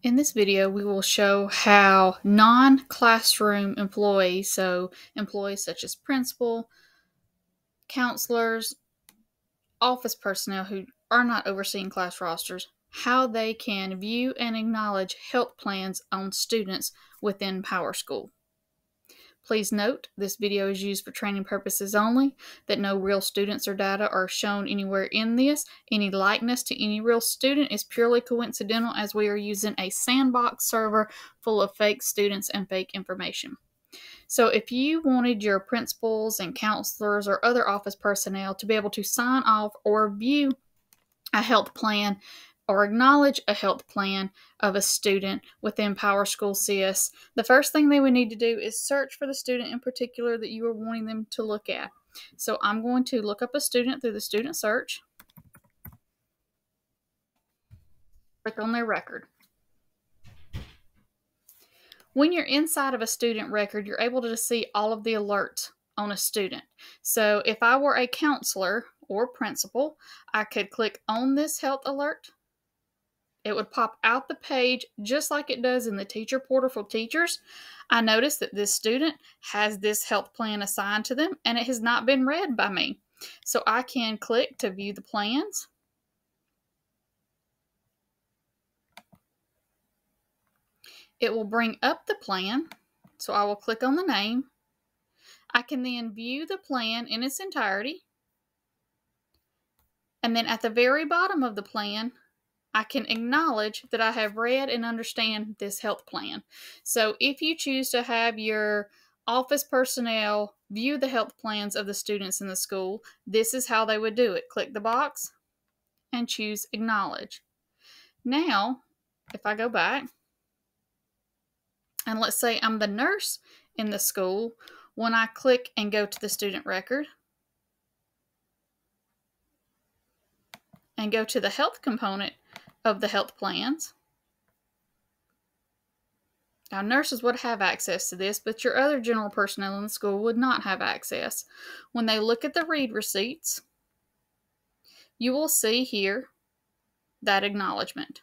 In this video, we will show how non-classroom employees, so employees such as principal, counselors, office personnel who are not overseeing class rosters, how they can view and acknowledge health plans on students within PowerSchool. Please note this video is used for training purposes only, that no real students or data are shown anywhere in this. Any likeness to any real student is purely coincidental as we are using a sandbox server full of fake students and fake information. So if you wanted your principals and counselors or other office personnel to be able to sign off or view a health plan or acknowledge a health plan of a student within PowerSchool CS, the first thing they would need to do is search for the student in particular that you are wanting them to look at. So I'm going to look up a student through the student search. Click on their record. When you're inside of a student record, you're able to see all of the alerts on a student. So if I were a counselor or principal, I could click on this health alert it would pop out the page just like it does in the teacher portal for teachers. I noticed that this student has this health plan assigned to them and it has not been read by me. So I can click to view the plans. It will bring up the plan. So I will click on the name. I can then view the plan in its entirety. And then at the very bottom of the plan, I can acknowledge that I have read and understand this health plan. So if you choose to have your office personnel view the health plans of the students in the school, this is how they would do it. Click the box and choose acknowledge. Now, if I go back, and let's say I'm the nurse in the school, when I click and go to the student record, and go to the health component, of the health plans. Now, nurses would have access to this, but your other general personnel in the school would not have access. When they look at the read receipts, you will see here that acknowledgement.